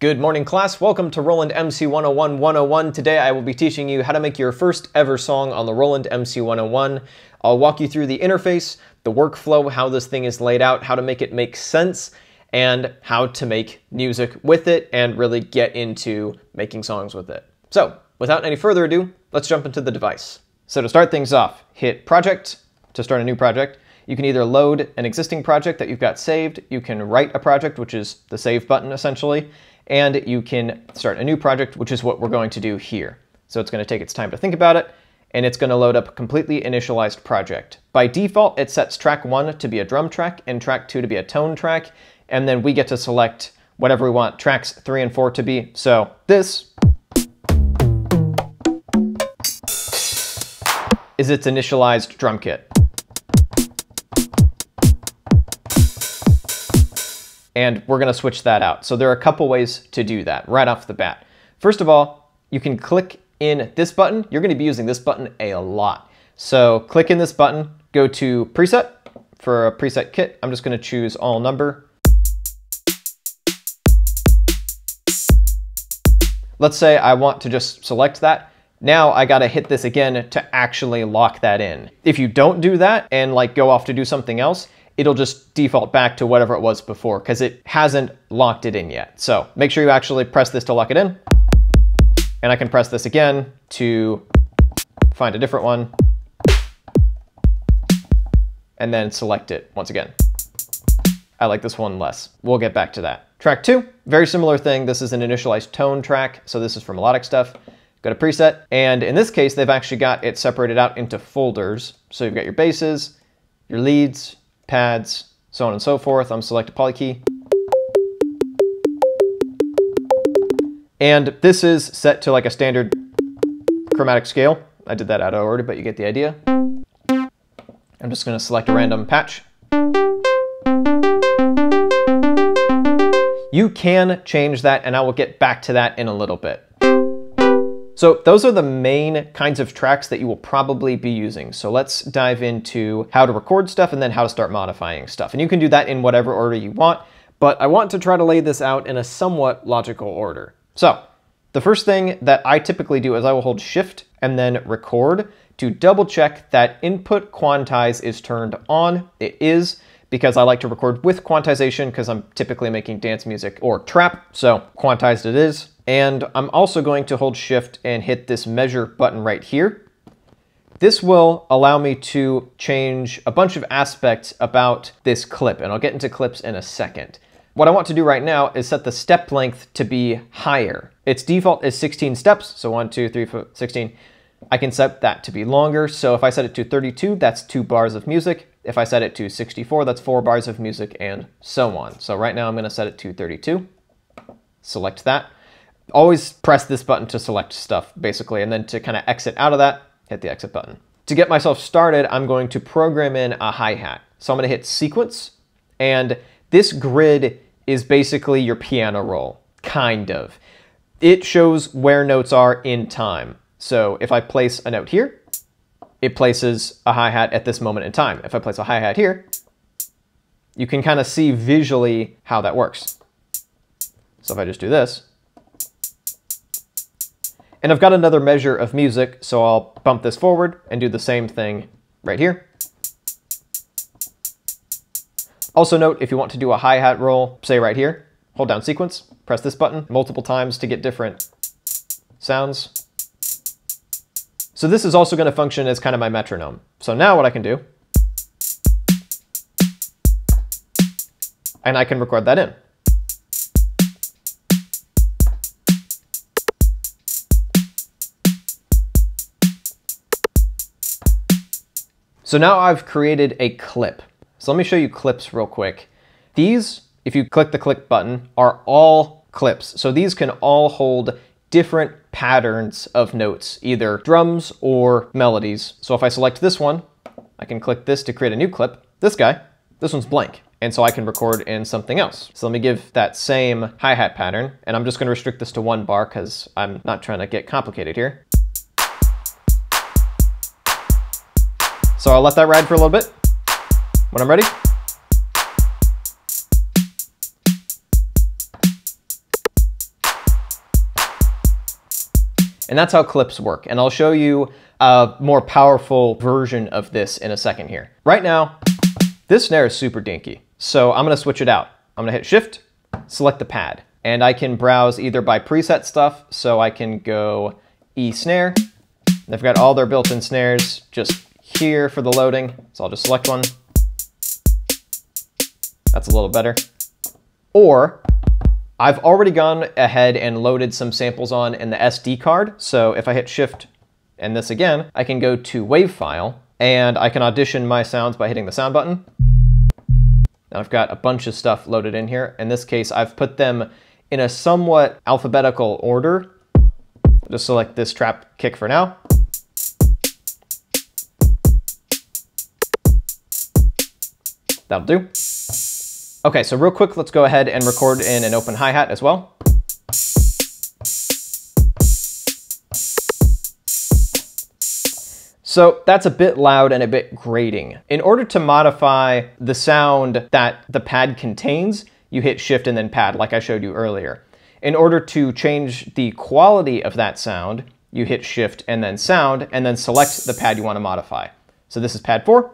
Good morning class, welcome to Roland MC 101 101. Today I will be teaching you how to make your first ever song on the Roland MC 101. I'll walk you through the interface, the workflow, how this thing is laid out, how to make it make sense, and how to make music with it and really get into making songs with it. So without any further ado, let's jump into the device. So to start things off, hit project to start a new project. You can either load an existing project that you've got saved, you can write a project, which is the save button essentially, and you can start a new project, which is what we're going to do here. So it's going to take its time to think about it, and it's going to load up a completely initialized project. By default, it sets track one to be a drum track and track two to be a tone track, and then we get to select whatever we want tracks three and four to be. So this is its initialized drum kit. And we're gonna switch that out. So there are a couple ways to do that right off the bat. First of all, you can click in this button. You're gonna be using this button a lot. So click in this button, go to preset for a preset kit. I'm just gonna choose all number. Let's say I want to just select that. Now I gotta hit this again to actually lock that in. If you don't do that and like go off to do something else, it'll just default back to whatever it was before because it hasn't locked it in yet. So make sure you actually press this to lock it in. And I can press this again to find a different one and then select it once again. I like this one less. We'll get back to that. Track two, very similar thing. This is an initialized tone track. So this is for melodic stuff. Go to preset. And in this case, they've actually got it separated out into folders. So you've got your basses, your leads, pads, so on and so forth. I'm select a poly key. And this is set to like a standard chromatic scale. I did that out of order, but you get the idea. I'm just gonna select a random patch. You can change that and I will get back to that in a little bit. So those are the main kinds of tracks that you will probably be using. So let's dive into how to record stuff and then how to start modifying stuff. And you can do that in whatever order you want, but I want to try to lay this out in a somewhat logical order. So the first thing that I typically do is I will hold shift and then record to double check that input quantize is turned on. It is because I like to record with quantization because I'm typically making dance music or trap. So quantized it is. And I'm also going to hold shift and hit this measure button right here. This will allow me to change a bunch of aspects about this clip, and I'll get into clips in a second. What I want to do right now is set the step length to be higher. Its default is 16 steps, so 1, 2, 3, 4, 16. I can set that to be longer, so if I set it to 32, that's two bars of music. If I set it to 64, that's four bars of music, and so on. So right now I'm gonna set it to 32. Select that. Always press this button to select stuff, basically, and then to kind of exit out of that, hit the exit button. To get myself started, I'm going to program in a hi-hat. So I'm gonna hit sequence, and this grid is basically your piano roll, kind of. It shows where notes are in time. So if I place a note here, it places a hi-hat at this moment in time. If I place a hi-hat here, you can kind of see visually how that works. So if I just do this, and I've got another measure of music, so I'll bump this forward and do the same thing right here. Also note, if you want to do a hi-hat roll, say right here, hold down sequence, press this button multiple times to get different sounds. So this is also going to function as kind of my metronome. So now what I can do, and I can record that in. So now I've created a clip. So let me show you clips real quick. These, if you click the click button, are all clips. So these can all hold different patterns of notes, either drums or melodies. So if I select this one, I can click this to create a new clip. This guy, this one's blank. And so I can record in something else. So let me give that same hi-hat pattern, and I'm just gonna restrict this to one bar because I'm not trying to get complicated here. So I'll let that ride for a little bit. When I'm ready, And that's how clips work. And I'll show you a more powerful version of this in a second here. Right now, this snare is super dinky. So I'm gonna switch it out. I'm gonna hit shift, select the pad. And I can browse either by preset stuff. So I can go E snare. They've got all their built-in snares just here for the loading. So I'll just select one. That's a little better. Or I've already gone ahead and loaded some samples on in the SD card. So if I hit shift and this again, I can go to wave file and I can audition my sounds by hitting the sound button. Now I've got a bunch of stuff loaded in here. In this case, I've put them in a somewhat alphabetical order. I'll just select this trap kick for now. That'll do. Okay, so real quick, let's go ahead and record in an open hi-hat as well. So that's a bit loud and a bit grating. In order to modify the sound that the pad contains, you hit shift and then pad like I showed you earlier. In order to change the quality of that sound, you hit shift and then sound and then select the pad you want to modify. So this is pad four,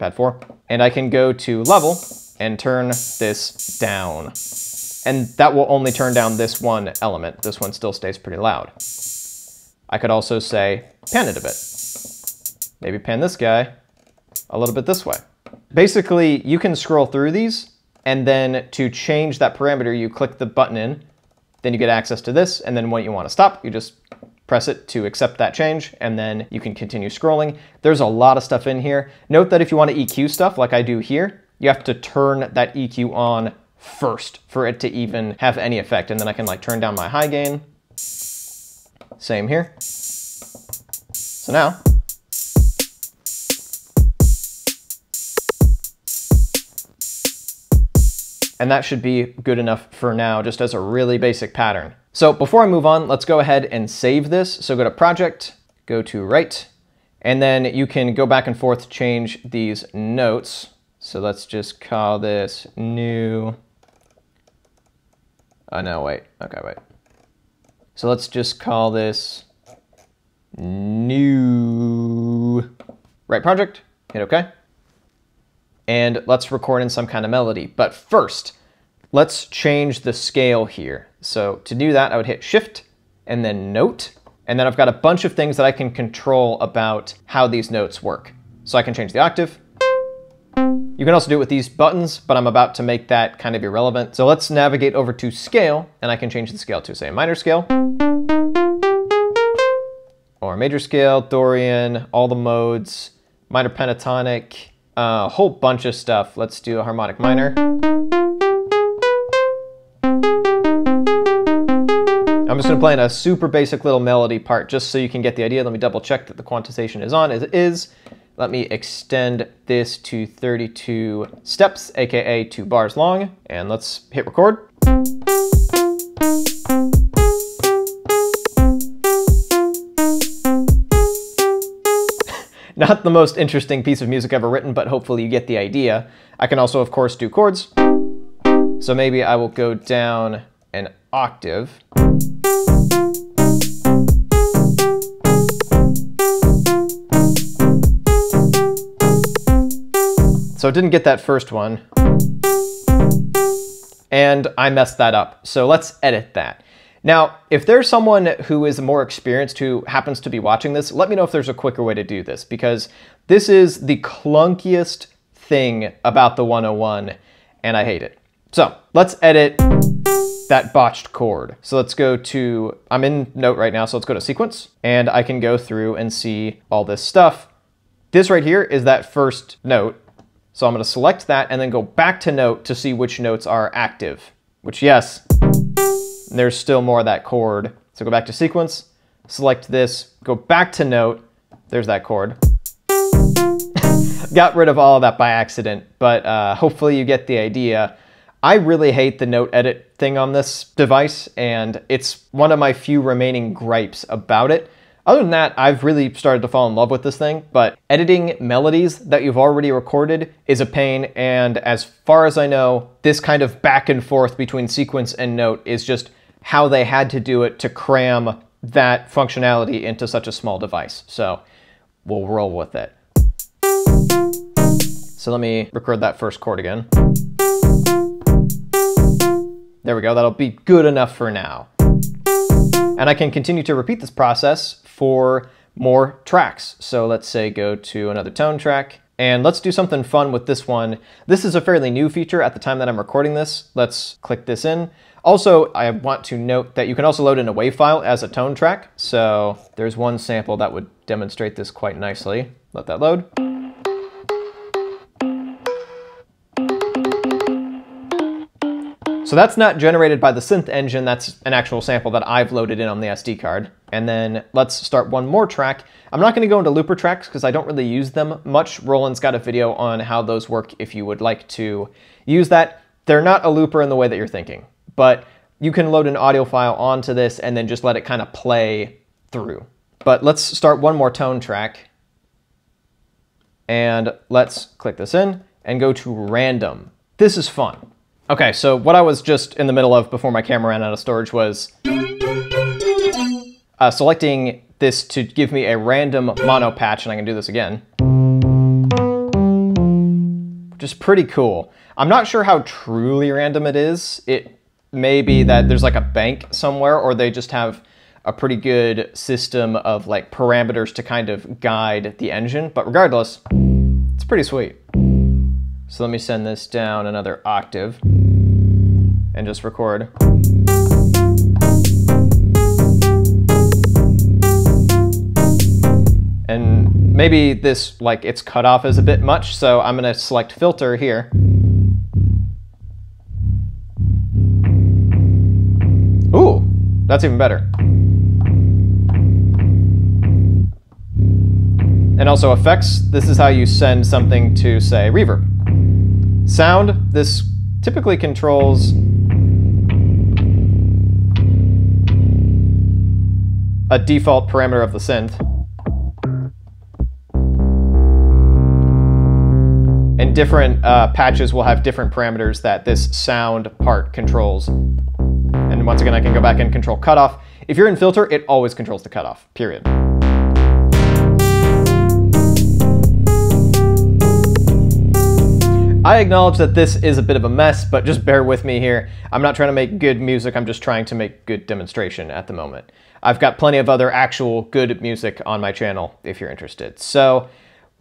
pad four, and I can go to level and turn this down. And that will only turn down this one element. This one still stays pretty loud. I could also say pan it a bit. Maybe pan this guy a little bit this way. Basically, you can scroll through these and then to change that parameter, you click the button in, then you get access to this. And then when you want to stop, you just press it to accept that change, and then you can continue scrolling. There's a lot of stuff in here. Note that if you want to EQ stuff like I do here, you have to turn that EQ on first for it to even have any effect. And then I can like turn down my high gain. Same here. So now, and that should be good enough for now, just as a really basic pattern. So before I move on, let's go ahead and save this. So go to Project, go to Write, and then you can go back and forth, to change these notes. So let's just call this new. Oh, no, wait. Okay, wait. So let's just call this new right project. Hit OK. And let's record in some kind of melody. But first, let's change the scale here. So to do that, I would hit Shift and then Note. And then I've got a bunch of things that I can control about how these notes work. So I can change the octave, you can also do it with these buttons, but I'm about to make that kind of irrelevant. So let's navigate over to scale, and I can change the scale to say a minor scale, or major scale, Dorian, all the modes, minor pentatonic, a whole bunch of stuff. Let's do a harmonic minor. I'm just gonna play in a super basic little melody part just so you can get the idea. Let me double check that the quantization is on, as it is. Let me extend this to 32 steps, AKA two bars long, and let's hit record. Not the most interesting piece of music ever written, but hopefully you get the idea. I can also, of course, do chords. So maybe I will go down an octave. So it didn't get that first one. And I messed that up. So let's edit that. Now, if there's someone who is more experienced who happens to be watching this, let me know if there's a quicker way to do this because this is the clunkiest thing about the 101 and I hate it. So let's edit that botched chord. So let's go to, I'm in note right now, so let's go to sequence and I can go through and see all this stuff. This right here is that first note so I'm going to select that and then go back to note to see which notes are active, which yes, there's still more of that chord. So go back to sequence, select this, go back to note, there's that chord. Got rid of all of that by accident, but uh, hopefully you get the idea. I really hate the note edit thing on this device, and it's one of my few remaining gripes about it. Other than that, I've really started to fall in love with this thing, but editing melodies that you've already recorded is a pain, and as far as I know, this kind of back and forth between sequence and note is just how they had to do it to cram that functionality into such a small device. So we'll roll with it. So let me record that first chord again. There we go, that'll be good enough for now. And I can continue to repeat this process for more tracks. So let's say go to another tone track, and let's do something fun with this one. This is a fairly new feature at the time that I'm recording this. Let's click this in. Also, I want to note that you can also load in a WAV file as a tone track. So there's one sample that would demonstrate this quite nicely. Let that load. So that's not generated by the synth engine, that's an actual sample that I've loaded in on the SD card. And then let's start one more track. I'm not gonna go into looper tracks because I don't really use them much. Roland's got a video on how those work if you would like to use that. They're not a looper in the way that you're thinking, but you can load an audio file onto this and then just let it kind of play through. But let's start one more tone track. And let's click this in and go to random. This is fun. Okay, so what I was just in the middle of before my camera ran out of storage was uh, selecting this to give me a random mono patch, and I can do this again. Which is pretty cool. I'm not sure how truly random it is. It may be that there's like a bank somewhere, or they just have a pretty good system of like parameters to kind of guide the engine, but regardless, it's pretty sweet. So let me send this down another octave and just record. And maybe this, like, its cutoff is a bit much, so I'm gonna select filter here. Ooh, that's even better. And also effects, this is how you send something to, say, reverb. Sound, this typically controls a default parameter of the synth. And different uh, patches will have different parameters that this sound part controls. And once again, I can go back and control cutoff. If you're in filter, it always controls the cutoff, period. I acknowledge that this is a bit of a mess, but just bear with me here. I'm not trying to make good music, I'm just trying to make good demonstration at the moment. I've got plenty of other actual good music on my channel if you're interested. So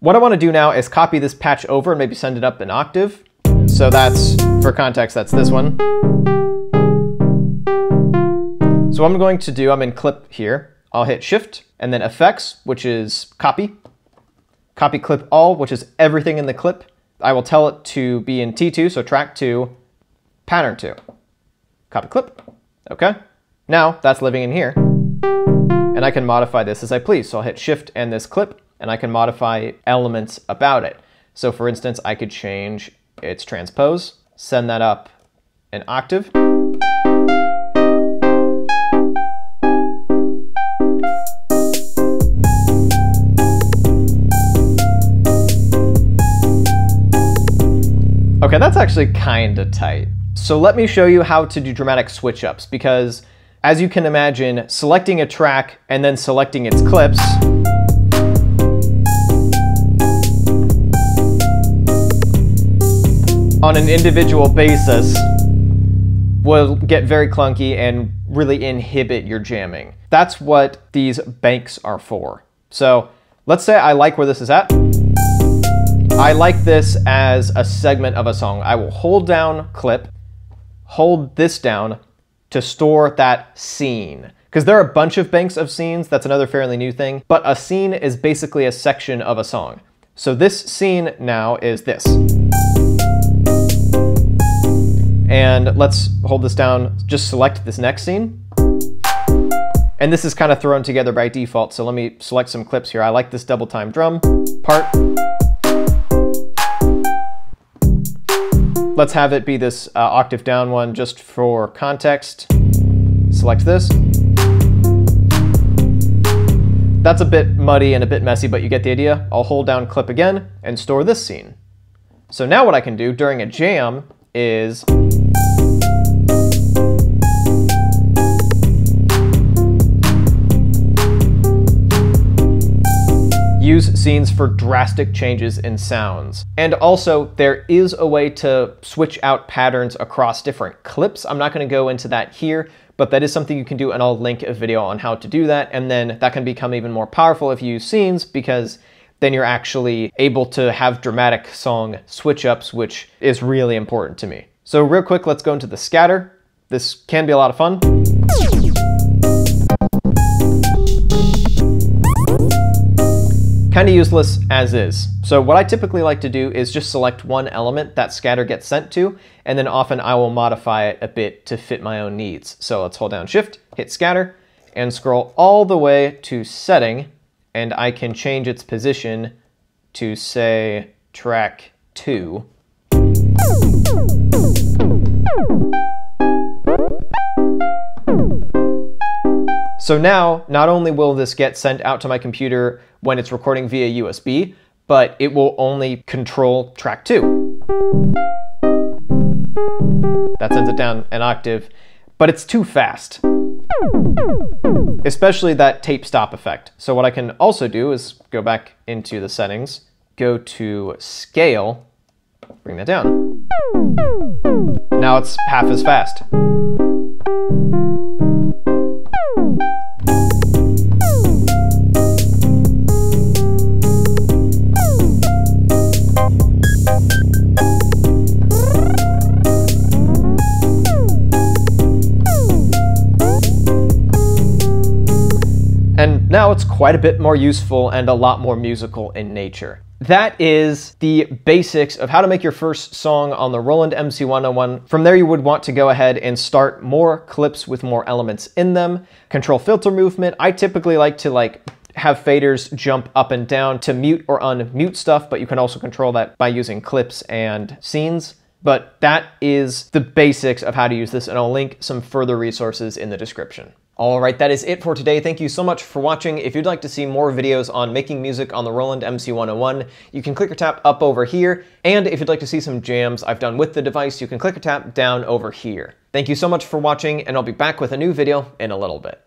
what I want to do now is copy this patch over and maybe send it up an octave. So that's, for context, that's this one. So what I'm going to do, I'm in clip here. I'll hit shift and then effects, which is copy. Copy clip all, which is everything in the clip. I will tell it to be in T2, so track 2, pattern 2. Copy clip, okay. Now that's living in here, and I can modify this as I please. So I'll hit shift and this clip, and I can modify elements about it. So for instance, I could change its transpose, send that up an octave, Okay, that's actually kinda tight. So let me show you how to do dramatic switch ups because as you can imagine, selecting a track and then selecting its clips on an individual basis will get very clunky and really inhibit your jamming. That's what these banks are for. So let's say I like where this is at. I like this as a segment of a song. I will hold down clip, hold this down to store that scene. Because there are a bunch of banks of scenes, that's another fairly new thing, but a scene is basically a section of a song. So this scene now is this. And let's hold this down, just select this next scene. And this is kind of thrown together by default, so let me select some clips here. I like this double time drum part. Let's have it be this uh, octave down one just for context. Select this. That's a bit muddy and a bit messy, but you get the idea. I'll hold down clip again and store this scene. So now what I can do during a jam is scenes for drastic changes in sounds. And also, there is a way to switch out patterns across different clips. I'm not gonna go into that here, but that is something you can do and I'll link a video on how to do that. And then that can become even more powerful if you use scenes because then you're actually able to have dramatic song switch ups, which is really important to me. So real quick, let's go into the scatter. This can be a lot of fun. Kind of useless as is. So what I typically like to do is just select one element that scatter gets sent to, and then often I will modify it a bit to fit my own needs. So let's hold down shift, hit scatter, and scroll all the way to setting, and I can change its position to say track two. So now, not only will this get sent out to my computer when it's recording via USB, but it will only control track two. That sends it down an octave, but it's too fast. Especially that tape stop effect. So what I can also do is go back into the settings, go to scale, bring that down. Now it's half as fast. Now it's quite a bit more useful and a lot more musical in nature. That is the basics of how to make your first song on the Roland MC101. From there, you would want to go ahead and start more clips with more elements in them. Control filter movement. I typically like to like have faders jump up and down to mute or unmute stuff, but you can also control that by using clips and scenes. But that is the basics of how to use this, and I'll link some further resources in the description. All right, that is it for today. Thank you so much for watching. If you'd like to see more videos on making music on the Roland MC101, you can click or tap up over here. And if you'd like to see some jams I've done with the device, you can click or tap down over here. Thank you so much for watching, and I'll be back with a new video in a little bit.